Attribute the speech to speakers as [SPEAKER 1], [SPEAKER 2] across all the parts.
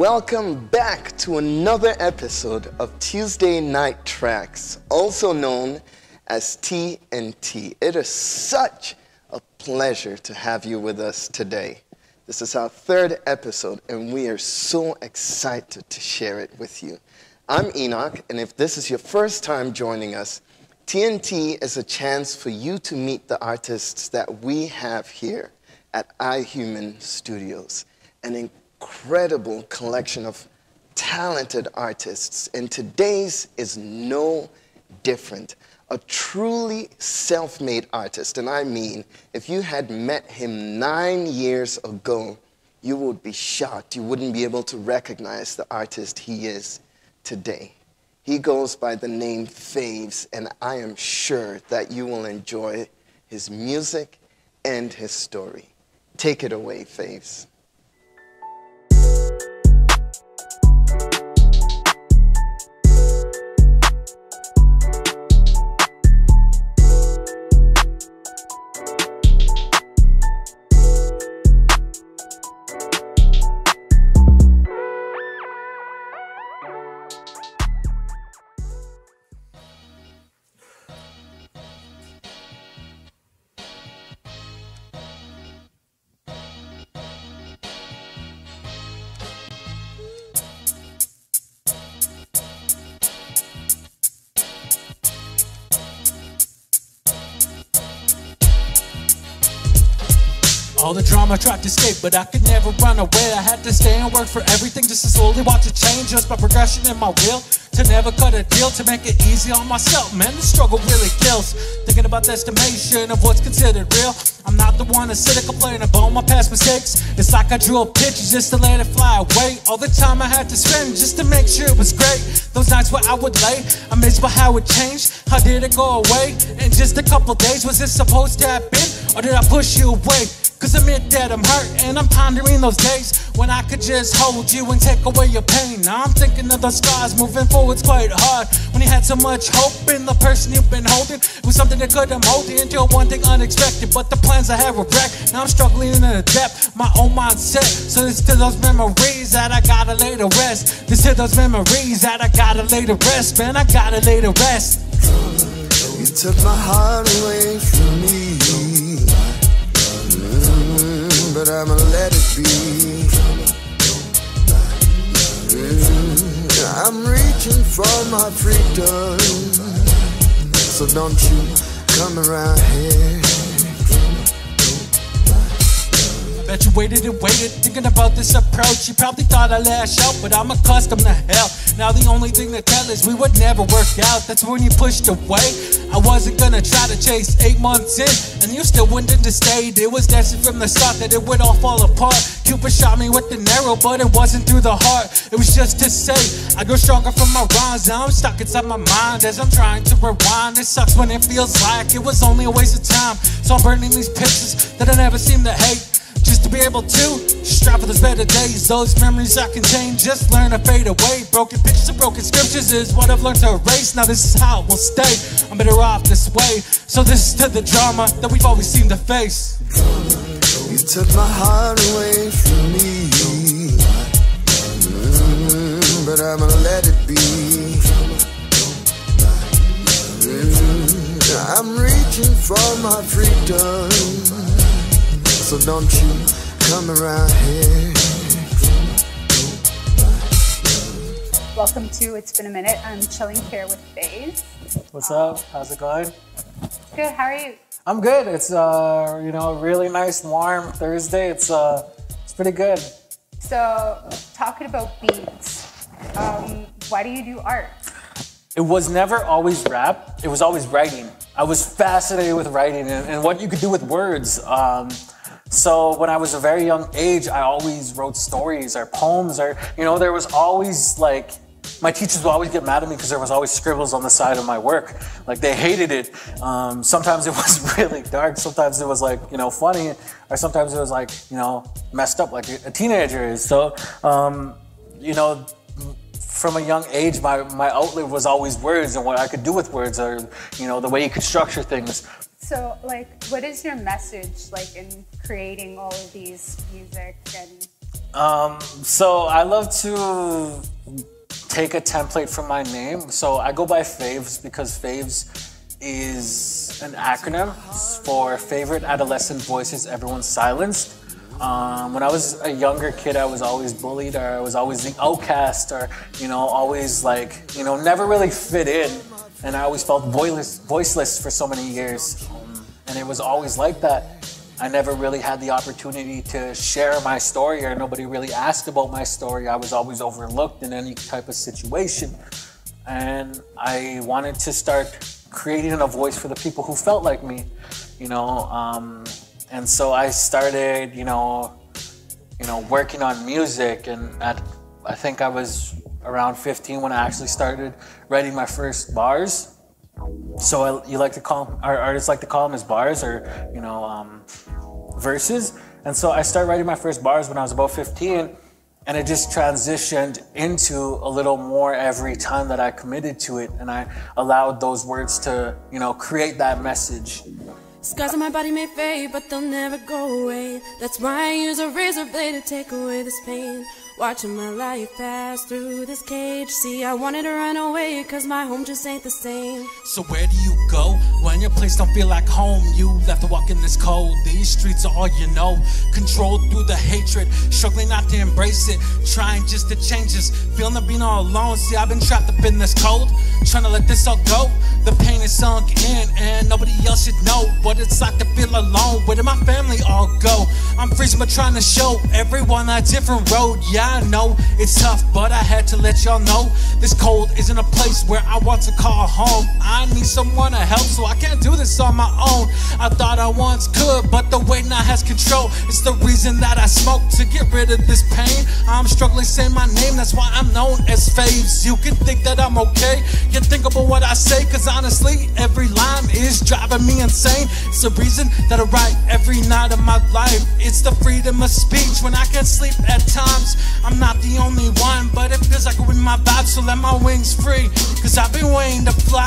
[SPEAKER 1] Welcome back to another episode of Tuesday Night Tracks, also known as TNT. It is such a pleasure to have you with us today. This is our third episode, and we are so excited to share it with you. I'm Enoch, and if this is your first time joining us, TNT is a chance for you to meet the artists that we have here at iHuman Studios, an incredible collection of talented artists, and today's is no different. A truly self made artist, and I mean, if you had met him nine years ago, you would be shocked. You wouldn't be able to recognize the artist he is today. He goes by the name Faves, and I am sure that you will enjoy his music and his story. Take it away, Faves.
[SPEAKER 2] All the drama tried to escape, but I could never run away. I had to stay and work for everything just to slowly watch it change. Just by progression and my will to never cut a deal to make it easy on myself. Man, the struggle really kills. Thinking about the estimation of what's considered real. I'm not the one to sit and complain about my past mistakes. It's like I drew a picture just to let it fly away. All the time I had to spend just to make sure it was great. Those nights where I would lay, amazed by how it changed. How did it go away in just a couple days? Was it supposed to happen? or did I push you away? Cause admit that I'm hurt and I'm pondering those days when I could just hold you and take away your pain. Now I'm thinking of the scars moving forward's quite hard. When you had so much hope in the person you've been holding, was something that couldn't hold you until one thing unexpected. But the plans I had were wrecked. Now I'm struggling in the depth, my own mindset. So it's to those memories that I gotta lay to rest. This to those memories that I gotta lay to rest, man. I gotta lay to rest.
[SPEAKER 3] You took my heart away from me. But I'ma let it be. I'm reaching for my freedom. So don't you come around here.
[SPEAKER 2] Bet you waited and waited, thinking about this approach. You probably thought I'd lash out, but I'm accustomed to hell. Now the only thing to tell is we would never work out. That's when you pushed away. I wasn't gonna try to chase eight months in, and you still wanted to stay. It was destined from the start that it would all fall apart. Cupid shot me with the arrow, but it wasn't through the heart. It was just to say I grow stronger from my rhymes. Now I'm stuck inside my mind as I'm trying to rewind. It sucks when it feels like it was only a waste of time. So I'm burning these pictures that I never seem to hate just to be able to strive for those better days. Those memories I contain just learn to fade away. Broken pictures and broken scriptures is what I've learned to erase. Now this is how it will stay. I'm better off this way. So this is to the drama that we've always seemed to face.
[SPEAKER 3] You took my heart away from me. Mm, but I'ma let it be. Mm, I'm reaching for my freedom. So don't you come around here.
[SPEAKER 4] Welcome to It's Been a Minute. I'm chilling here with Faves.
[SPEAKER 5] What's up? How's it going?
[SPEAKER 4] Good, how are you?
[SPEAKER 5] I'm good. It's uh, you know, a really nice warm Thursday. It's uh, it's pretty good.
[SPEAKER 4] So, talking about beats, um, why do you do art?
[SPEAKER 5] It was never always rap. It was always writing. I was fascinated with writing and, and what you could do with words. Um, so when I was a very young age, I always wrote stories or poems or you know, there was always like my teachers would always get mad at me because there was always scribbles on the side of my work. Like they hated it. Um, sometimes it was really dark. Sometimes it was like you know funny, or sometimes it was like you know messed up, like a teenager is. So um, you know, from a young age, my my outlet was always words and what I could do with words, or you know the way you could structure things.
[SPEAKER 4] So, like, what is your message, like, in creating all of these music and
[SPEAKER 5] Um, so I love to take a template from my name. So I go by Faves because Faves is an acronym for favorite adolescent voices everyone silenced. Um, when I was a younger kid, I was always bullied, or I was always the outcast, or you know, always like you know, never really fit in, and I always felt voiceless, voiceless for so many years, and it was always like that. I never really had the opportunity to share my story, or nobody really asked about my story. I was always overlooked in any type of situation, and I wanted to start creating a voice for the people who felt like me, you know. Um, and so I started, you know, you know, working on music, and at I think I was around 15 when I actually started writing my first bars. So I, you like to call our artists like to call them as bars or you know um, verses. And so I started writing my first bars when I was about 15, and it just transitioned into a little more every time that I committed to it, and I allowed those words to you know create that message.
[SPEAKER 6] Scars on my body may fade, but they'll never go away. That's why I use a razor blade to take away this pain. Watching my life pass through this cage. See, I wanted to run away, cause my home just ain't the same.
[SPEAKER 2] So where do you go when your place don't feel like home? You left to walk in this cold. These streets are all you know. Controlled through the hatred, struggling not to embrace it. Trying just to change this, feeling of being all alone. See, I've been trapped up in this cold, trying to let this all go. The pain is sunk in, and nobody else should know what it's like to feel alone. Where did my family all go? I'm freezing, but trying to show everyone a different road. Yeah, I know it's tough, but I had to let y'all know this cold isn't a place where I want to call home. I need someone to help, so I can't do this on my own. I thought I once could, but the weight now has control. It's the reason that I smoke to get rid of this pain. I'm struggling saying my name, that's why I'm known as Faves. You can think that I'm okay, you think about what I say, cause honestly, every line is driving me insane. It's the reason that I write every night of my life. It's the freedom of speech when I can't sleep at times. I'm not the only one, but it feels like I'm with my vibe, so let my wings free. Cause I've been waiting to fly.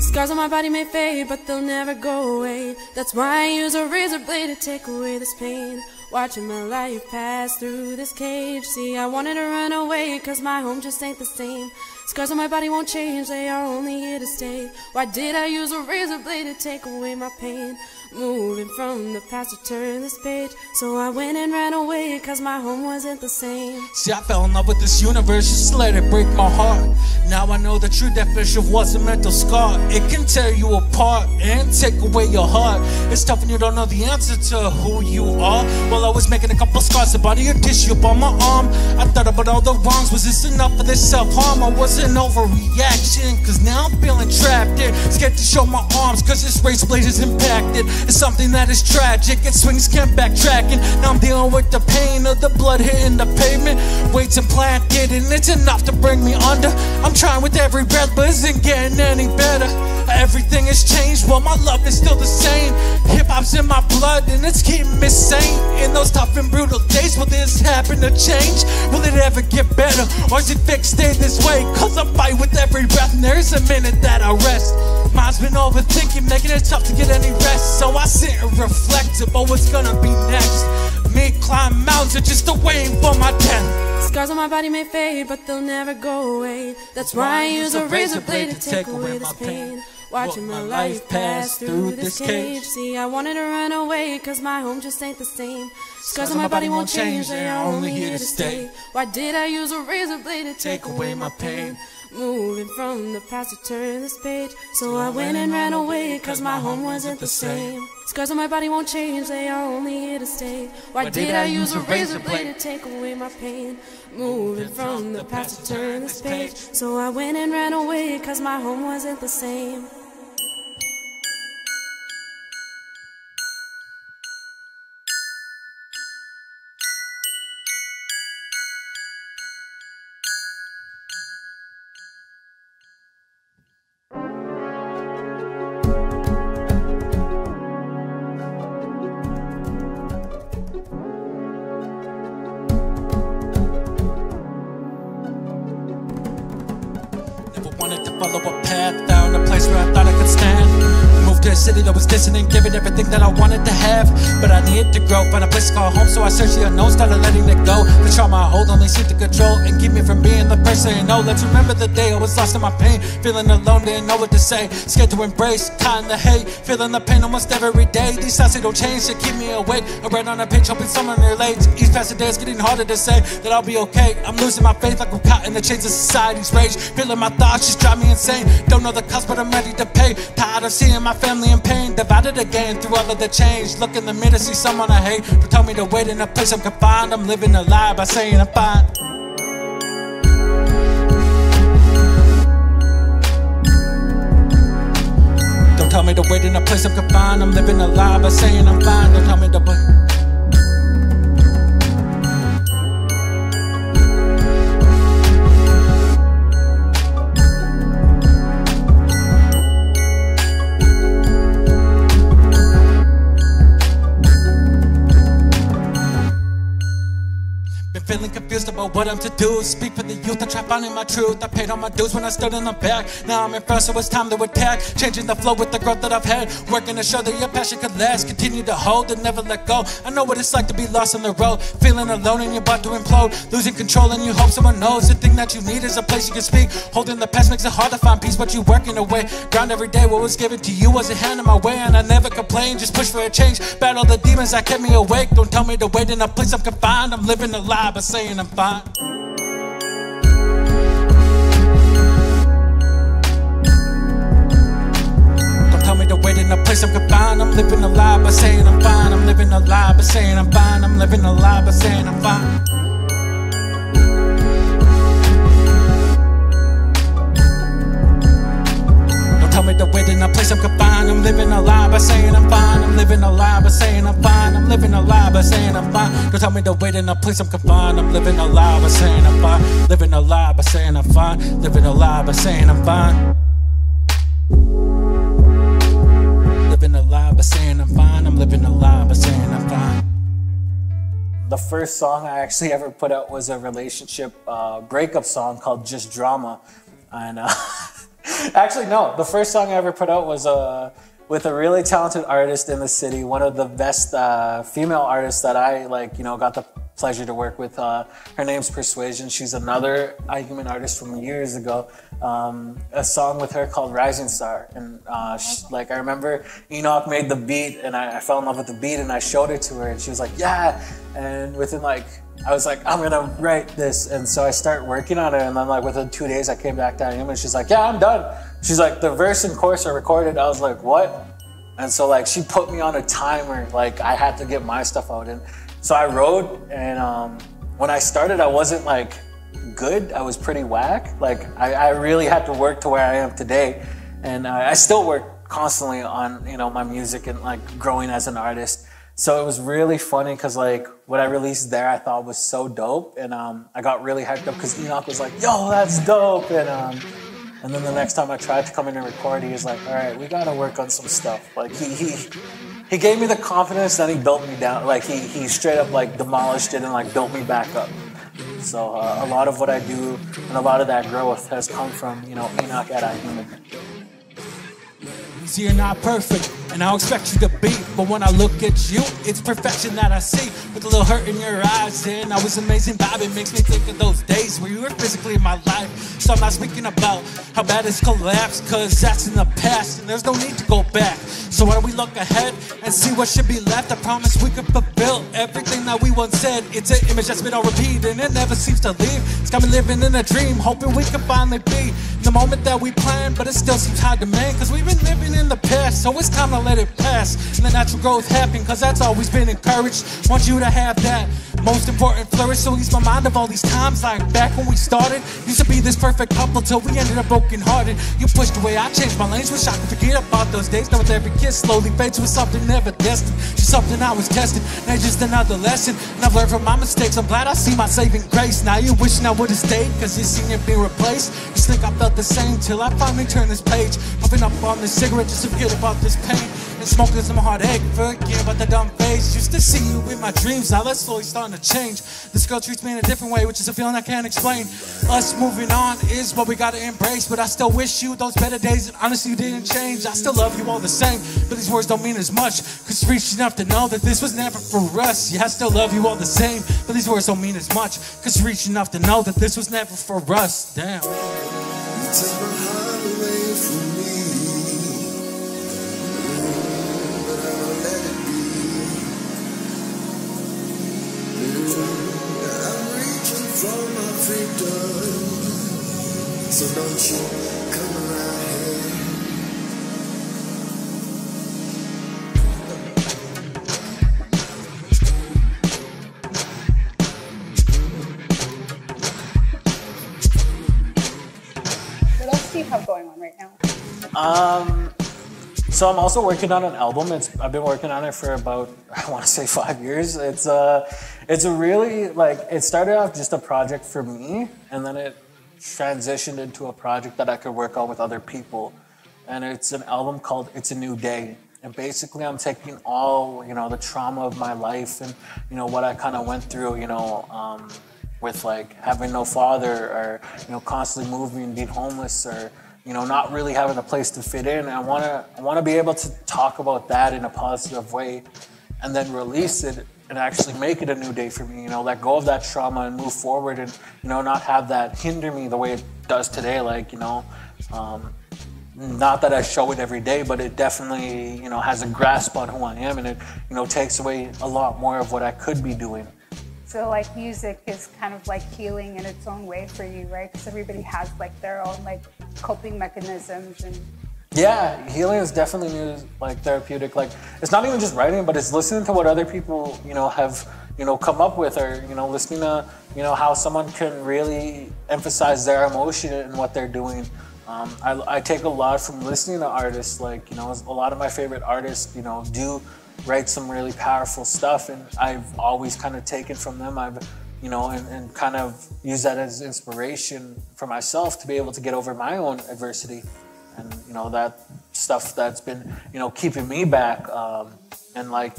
[SPEAKER 6] Scars on my body may fade, but they'll never go away. That's why I use a razor blade to take away this pain. Watching my life pass through this cage. See, I wanted to run away, cause my home just ain't the same. Scars on my body won't change, they are only here to stay. Why did I use a razor blade to take away my pain? Moving from the past to turn this page. So I went and ran away, cause my home wasn't the same.
[SPEAKER 2] See, I fell in love with this universe, just let it break my heart. Now I know the true definition of what's a mental scar. It can tear you apart and take away your heart. It's tough when you don't know the answer to who you are. Well, I was making a couple scars, a body of tissue up on my arm. I thought about all the wrongs. Was this enough for this self harm? I wasn't overreaction, cause now I'm feeling trapped in. Scared to show my arms, cause this razor blade is impacted. It's something that is tragic. It swings, can't backtracking. Now I'm dealing with the pain of the blood hitting the pavement. Weights implanted, and it's enough to bring me under. I'm trying with every breath, but isn't getting any better. Everything has changed, well, my love is still the same. Hip hop's in my blood, and it's keeping me sane. In those tough and brutal days, will this happen to change? Will it ever get better, or is it fixed, stay this way? Cause I fight with every breath, and there's a minute that I rest. Mind's been overthinking, making it tough to get any rest. So I sit and reflect about what's gonna be next. Me climb mountains, just waiting for my death.
[SPEAKER 6] Scars on my body may fade, but they'll never go away. That's why I use a razor blade to take away this pain. Watching my life pass through this cage. See, I wanted to run away, cause my home just ain't the same. Scars on my body won't change, they are only here to stay. Why did I use a razor blade to take away my pain? Moving from the past to turn this page. So I went and ran away, cause my home wasn't the same. Scars on my body won't change, they are only here to stay. Why did I use a razor blade to take away my pain? Moving from the past to turn this page. So I went and ran away, cause my home wasn't the same.
[SPEAKER 2] City that was dissonant, giving everything that I wanted to have. But I needed to grow, find a place to call home, so I searched the unknown, started letting it go. The trauma I hold only seemed to control and keep me from being the person you know. Let's remember the day I was lost in my pain, feeling alone, didn't know what to say. Scared to embrace, caught in the hate, feeling the pain almost every day. These thoughts they don't change to keep me awake. I read on a page, hoping someone relates. Each passing day it's getting harder to say that I'll be okay. I'm losing my faith like I'm caught in the chains of society's rage. Feeling my thoughts just drive me insane. Don't know the cost, but I'm ready to pay. Tired of seeing my family in pain, divided again through all of the change. Look in the mirror, see someone I hate. Don't tell me to wait in a place I'm confined. I'm living a lie by saying I'm fine. Don't tell me to wait in a place I'm confined. I'm living a lie by saying I'm fine. Don't tell me to wait. What I'm to do. Speak for the youth, I try finding my truth. I paid all my dues when I stood in the back. Now I'm in front, so it's time to attack. Changing the flow with the growth that I've had. Working to show that your passion could last. Continue to hold and never let go. I know what it's like to be lost on the road. Feeling alone and you're about to implode. Losing control and you hope someone knows. The thing that you need is a place you can speak. Holding the past makes it hard to find peace, but you're working away. Ground every day, what was given to you was a hand in my way. And I never complain, just push for a change. Battle the demons that kept me awake. Don't tell me to wait in a place I'm confined. I'm living a lie by saying I'm fine. Don't tell me to wait in a place I'm confined. I'm living a lie by saying I'm fine. I'm living a lie by saying I'm fine. I'm living a lie by saying I'm fine. Me to wait in a place I'm confined. I'm living a lie by saying I'm fine. I'm living a lie by saying I'm fine. I'm living a lie by saying I'm fine. Don't tell me to wait in a place I'm confined. I'm living a lie by saying I'm fine. Living a lie by saying I'm fine. Living a lie by saying I'm fine. Living a lie by saying I'm fine. I'm living a lie by saying I'm fine.
[SPEAKER 5] The first song I actually ever put out was a relationship uh, breakup song called Just Drama. And uh, Actually, no. The first song I ever put out was uh, with a really talented artist in the city, one of the best uh, female artists that I like. You know, got the pleasure to work with. Uh, her name's Persuasion. She's another iHuman artist from years ago. Um, a song with her called Rising Star, and uh, she, like I remember Enoch made the beat, and I, I fell in love with the beat, and I showed it to her, and she was like, "Yeah." And within like I was like, I'm gonna write this, and so I start working on it, and then like within two days, I came back to him, and she's like, Yeah, I'm done. She's like, the verse and chorus are recorded. I was like, What? And so like she put me on a timer, like I had to get my stuff out, and so I wrote, and um, when I started, I wasn't like good. I was pretty whack. Like I, I really had to work to where I am today, and uh, I still work constantly on you know my music and like growing as an artist. So it was really funny because like what I released there, I thought was so dope, and um, I got really hyped up because Enoch was like, "Yo, that's dope," and um, and then the next time I tried to come in and record, he was like, "All right, we gotta work on some stuff." Like he he he gave me the confidence, then he built me down. Like he he straight up like demolished it and like built me back up. So uh, a lot of what I do and a lot of that growth has come from you know Enoch at iHuman.
[SPEAKER 2] See, you're not perfect, and I'll expect you to be. But when I look at you, it's perfection that I see. With a little hurt in your eyes, and I was amazing vibe. It makes me think of those days where you were physically in my life. So I'm not speaking about how bad it's collapsed, cause that's in the past, and there's no need to go back. So why don't we look ahead and see what should be left? I promise we could fulfill everything that we once said. It's an image that's been on repeat, and it never seems to leave. It's got me living in a dream, hoping we can finally be the moment that we planned, but it still seems hard to man, cause we've been living in the past, so it's time to let it pass. Let natural growth happen, cause that's always been encouraged. Want you to have that most important flourish, so ease my mind of all these times. Like back when we started, used to be this perfect couple till we ended up broken hearted. You pushed away, I changed my lanes, wish I could forget about those days. Now with every kiss slowly fades with something never destined. Just something I was testing, now just another lesson. And I've learned from my mistakes, I'm glad I see my saving grace. Now you wishing I would've stayed, cause you seen it being replaced. Just think I felt the same till I finally turned this page. Puffing up on this cigarette just to forget about this pain. And smoking some heartache. Forget about the dumb face. Used to see you in my dreams, now that's slowly starting to change. This girl treats me in a different way, which is a feeling I can't explain. Us moving on is what we gotta embrace, but I still wish you those better days, and honestly, you didn't change. I still love you all the same, but these words don't mean as much. Cause reached enough to know that this was never for us. Yeah, I still love you all the same, but these words don't mean as much. Cause reached enough to know that this was never for us. Damn.
[SPEAKER 3] For my freedom. So don't you come around here.
[SPEAKER 4] What else do you have going on right now?
[SPEAKER 5] Um, so I'm also working on an album. It's I've been working on it for about I want to say five years. It's uh, it's a really like it started off just a project for me, and then it transitioned into a project that I could work on with other people. And it's an album called "It's a New Day." And basically, I'm taking all you know the trauma of my life and you know what I kind of went through. You know. Um, with like having no father or you know constantly moving and being homeless or you know not really having a place to fit in i want to i want to be able to talk about that in a positive way and then release it and actually make it a new day for me you know let go of that trauma and move forward and you know not have that hinder me the way it does today like you know um, not that I show it every day, but it definitely, you know, has a grasp on who I am, and it, you know, takes away a lot more of what I could be doing.
[SPEAKER 4] So like music is kind of like healing in its own way for you, right? Because everybody has like their own like coping mechanisms and
[SPEAKER 5] Yeah, healing is definitely new, like therapeutic. Like it's not even just writing, but it's listening to what other people, you know, have, you know, come up with, or you know, listening to, you know, how someone can really emphasize their emotion and what they're doing. Um, I, I take a lot from listening to artists. Like you know, a lot of my favorite artists, you know, do write some really powerful stuff, and I've always kind of taken from them. I've you know, and, and kind of use that as inspiration for myself to be able to get over my own adversity and you know that stuff that's been you know keeping me back um, and like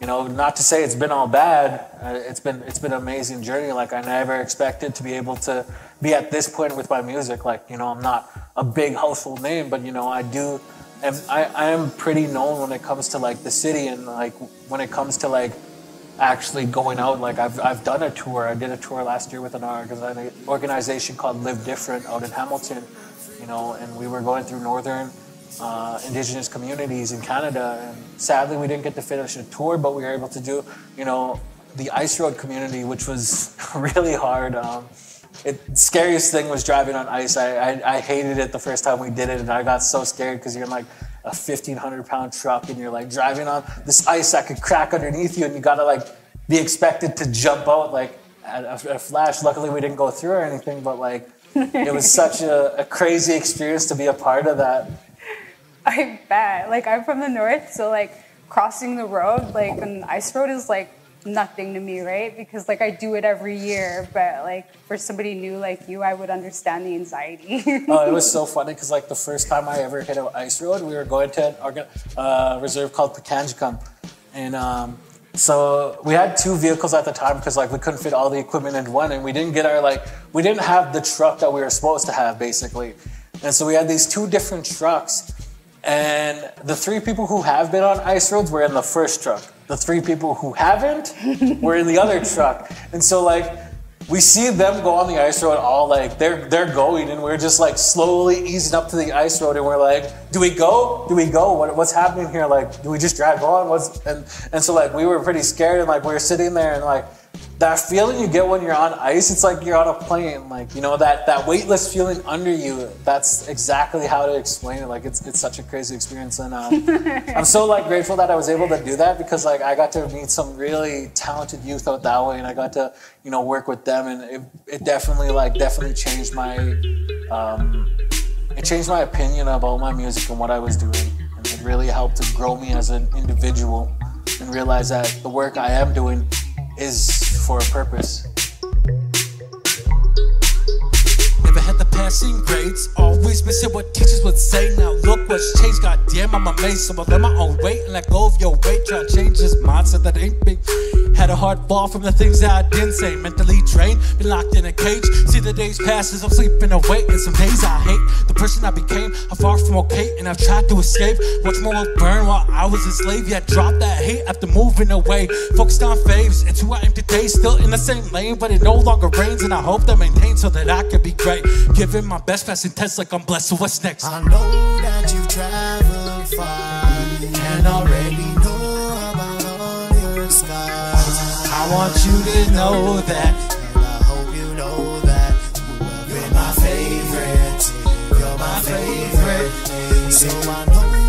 [SPEAKER 5] you know not to say it's been all bad uh, it's been it's been an amazing journey like i never expected to be able to be at this point with my music like you know i'm not a big household name but you know i do and I, I am pretty known when it comes to like the city and like when it comes to like actually going out like I've, I've done a tour i did a tour last year with an organization called live different out in hamilton you know, and we were going through northern uh, indigenous communities in Canada. And sadly, we didn't get to finish the tour, but we were able to do, you know, the ice road community, which was really hard. Um, it scariest thing was driving on ice. I, I, I hated it the first time we did it, and I got so scared because you're like a 1,500 pound truck, and you're like driving on this ice that could crack underneath you, and you gotta like be expected to jump out like at a, a flash. Luckily, we didn't go through or anything, but like it was such a, a crazy experience to be a part of that.
[SPEAKER 4] I bet. Like I'm from the north, so like crossing the road, like an ice road is like nothing to me, right? Because like I do it every year, but like for somebody new like you, I would understand the anxiety.
[SPEAKER 5] Oh, it was so funny because like the first time I ever hit an ice road, we were going to organ- uh, reserve called Pikangikum, and um, so we had two vehicles at the time because like we couldn't fit all the equipment in one, and we didn't get our like we didn't have the truck that we were supposed to have basically, and so we had these two different trucks, and the three people who have been on ice roads were in the first truck. The three people who haven't were in the other truck, and so like we see them go on the ice road all like they're they're going and we're just like slowly easing up to the ice road and we're like do we go? Do we go? What, what's happening here? Like do we just drive on? What's and and so like we were pretty scared and like we're sitting there and like that feeling you get when you're on ice it's like you're on a plane like you know that that weightless feeling under you that's exactly how to explain it like it's it's such a crazy experience and um, i'm so like grateful that i was able to do that because like i got to meet some really talented youth out that way and i got to you know work with them and it, it definitely like definitely changed my um, it changed my opinion about my music and what i was doing and it really helped to grow me as an individual and realize that the work i am doing is for a purpose
[SPEAKER 2] Never had the passing grades. Always missing what teachers would say. Now look what's changed. Goddamn, I'm amazed. So I let my own weight and let go of your weight. Try to change this mindset that ain't big. Had a hard fall from the things that I didn't say. Mentally drained, been locked in a cage. See the days pass as I'm sleeping awake. And some days I hate the person I became. I'm far from okay, and I've tried to escape. Watch more world burn while I was a slave. Yet dropped that hate after moving away. Focused on faves, it's who I am today. Still in the same lane, but it no longer rains. And I hope that maintains so that I can be great. Giving my best, passing tests like I'm blessed. So what's next?
[SPEAKER 3] I know that you've traveled far
[SPEAKER 2] want you to know that.
[SPEAKER 3] And I hope you know that you're my favorite. You're my favorite. So I know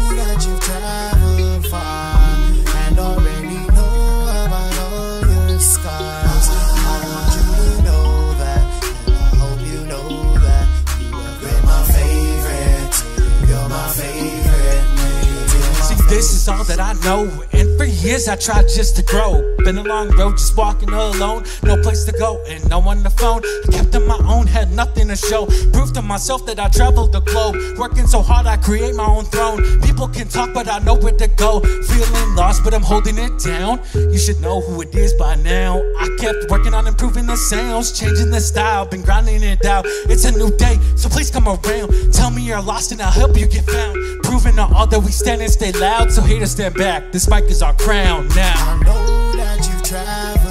[SPEAKER 2] this is all that I know. And for years I tried just to grow. Been a long road, just walking alone. No place to go and no one to phone. I kept in my own head, nothing to show. Proof to myself that I traveled the globe. Working so hard, I create my own throne. People can talk, but I know where to go. Feeling lost, but I'm holding it down. You should know who it is by now. I kept working on improving the sounds, changing the style, been grinding it out. It's a new day, so please come around. Tell me you're lost and I'll help you get found. Proving to all that we stand and stay loud, so haters stand back. This mic is our crown now.
[SPEAKER 3] I know that traveled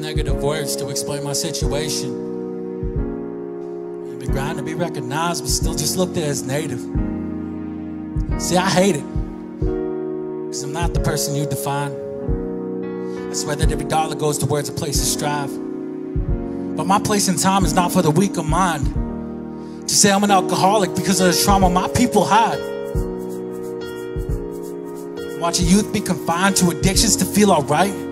[SPEAKER 2] negative words to explain my situation. You've been grinding to be recognized, but still just looked at as native. See, I hate it. Because I'm not the person you define. I swear that every dollar goes towards a place to strive. But my place in time is not for the weak of mind. To say I'm an alcoholic because of the trauma my people hide. Watching youth be confined to addictions to feel alright.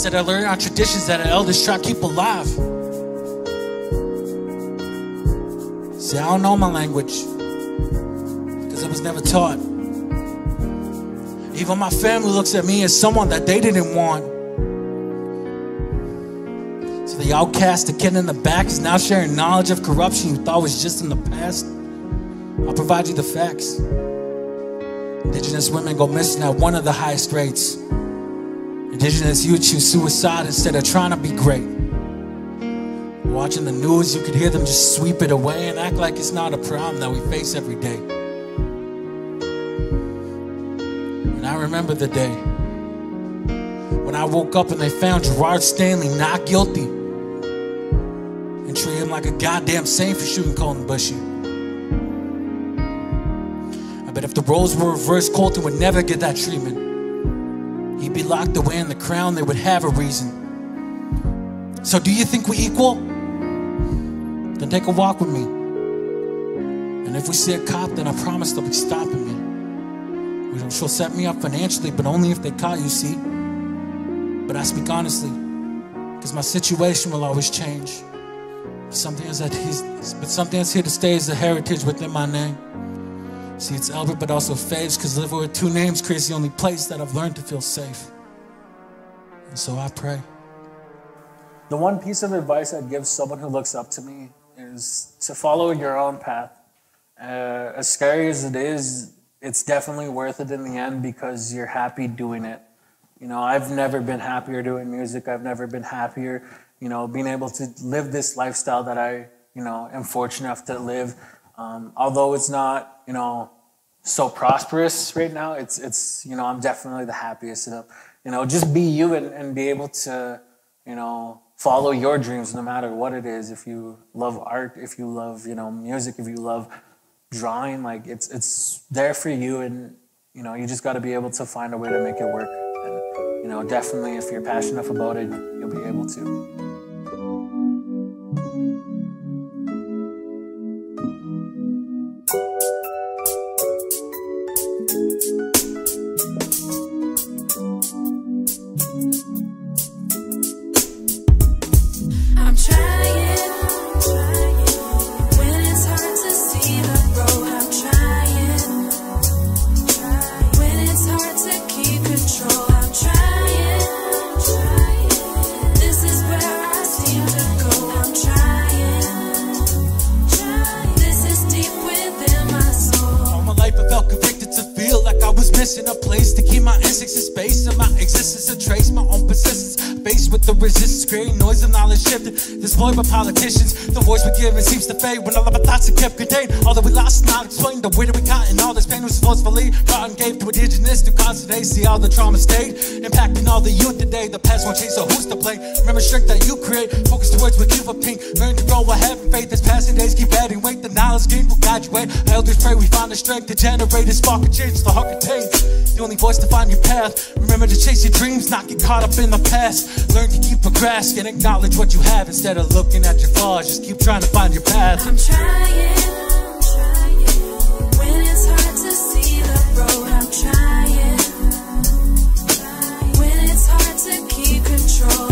[SPEAKER 2] Instead, I learned, our traditions that our elders try to keep alive. See, I don't know my language because I was never taught. Even my family looks at me as someone that they didn't want. So the outcast, the kid in the back, is now sharing knowledge of corruption you thought was just in the past. I'll provide you the facts. Indigenous women go missing at one of the highest rates. Indigenous youth choose suicide instead of trying to be great. Watching the news, you could hear them just sweep it away and act like it's not a problem that we face every day. And I remember the day when I woke up and they found Gerald Stanley not guilty and treated him like a goddamn saint for shooting Colten Boushie. I bet if the roles were reversed, Colten would never get that treatment. He'd be locked away in the crown, they would have a reason. So, do you think we equal? Then take a walk with me. And if we see a cop, then I promise they'll be stopping me. She'll set me up financially, but only if they caught you, see? But I speak honestly, because my situation will always change. Something is but something that's here to stay is the heritage within my name. See, it's Albert, but also Faves, because living with two names creates the only place that I've learned to feel safe. And so I pray.
[SPEAKER 5] The one piece of advice I'd give someone who looks up to me is to follow your own path. Uh, as scary as it is, it's definitely worth it in the end because you're happy doing it. You know, I've never been happier doing music. I've never been happier, you know, being able to live this lifestyle that I, you know, am fortunate enough to live. Um, although it's not, you know, so prosperous right now, it's, it's, you know, I'm definitely the happiest. You know, you know just be you and, and be able to, you know, follow your dreams no matter what it is. If you love art, if you love, you know, music, if you love drawing, like it's, it's there for you and, you know, you just got to be able to find a way to make it work. And, you know, definitely if you're passionate about it, you'll be able to.
[SPEAKER 2] Politicians. The voice we're given seems to fade when all of our thoughts are kept contained. Although we lost, is not explained. The way that we got and all this pain was forcefully brought and gave to indigenous to cause today. See all the trauma stayed, impacting all the youth today. The past won't change, so who's to blame? Remember strength that you create. Focus towards what you for pink. Learn to grow, ahead have faith as passing days keep adding weight. The knowledge gained will graduate. Elders pray we find the strength to generate a spark of change. The heart contains the only voice to find your path. Remember to chase your dreams, not get caught up in the past. Learn to keep progress and acknowledge what you have instead of looking at your flaws. Just keep trying to find your path.
[SPEAKER 6] I'm trying. When it's hard to see the road, I'm trying. When it's hard to keep control,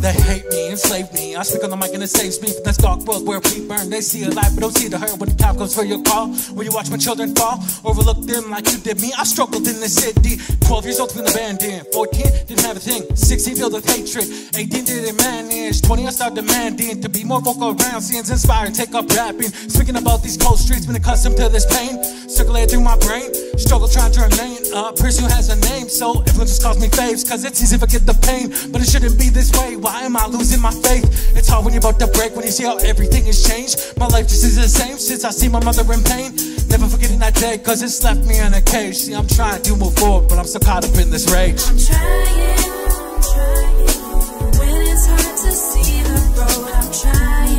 [SPEAKER 2] They hate me, enslave me. I speak on the mic and it saves me from this dark world where we burn. They see a light, but don't see the hurt when the time comes for your call. When you watch my children fall, overlook them like you did me. I struggled in the city. 12 years old, feeling abandoned. 14, didn't have a thing. 16, filled with hatred. 18, didn't manage. 20, I started demanding to be more vocal around scenes, inspired, take up rapping. Speaking about these cold streets, been accustomed to this pain. Circulated through my brain. Struggle trying to remain a person who has a name. So everyone just calls me faves, cause it's easy to forget the pain. But it shouldn't be this way. Why am I losing my faith? It's hard when you're about to break, when you see how everything has changed. My life just isn't the same since I see my mother in pain. Never forgetting that day, cause it's left me in a cage. See, I'm trying to move forward, but I'm so caught up in this rage.
[SPEAKER 6] I'm trying, I'm trying. When it's hard to see the road, I'm trying.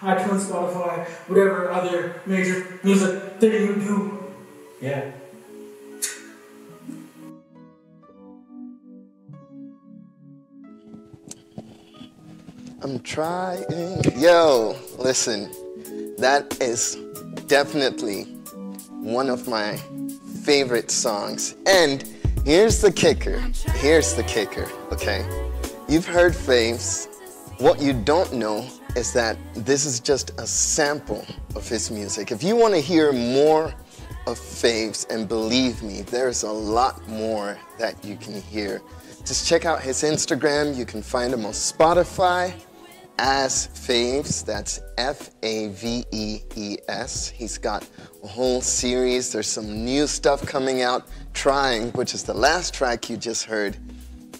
[SPEAKER 2] iTunes, Spotify, whatever other major music thing you do. Yeah.
[SPEAKER 1] I'm trying. Yo, listen, that is definitely one of my favorite songs. And here's the kicker. Here's the kicker, okay? You've heard Faves. What you don't know is that this is just a sample of his music. If you want to hear more of Faves, and believe me, there's a lot more that you can hear. Just check out his Instagram. You can find him on Spotify as Faves. That's F A V E E S. He's got a whole series. There's some new stuff coming out. Trying, which is the last track you just heard,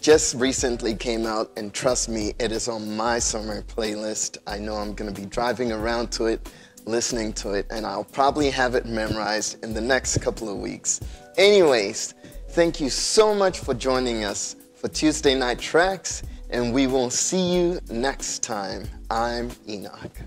[SPEAKER 1] just recently came out, and trust me, it is on my summer playlist. I know I'm gonna be driving around to it, listening to it, and I'll probably have it memorized in the next couple of weeks. Anyways, thank you so much for joining us for Tuesday Night Tracks, and we will see you next time. I'm Enoch.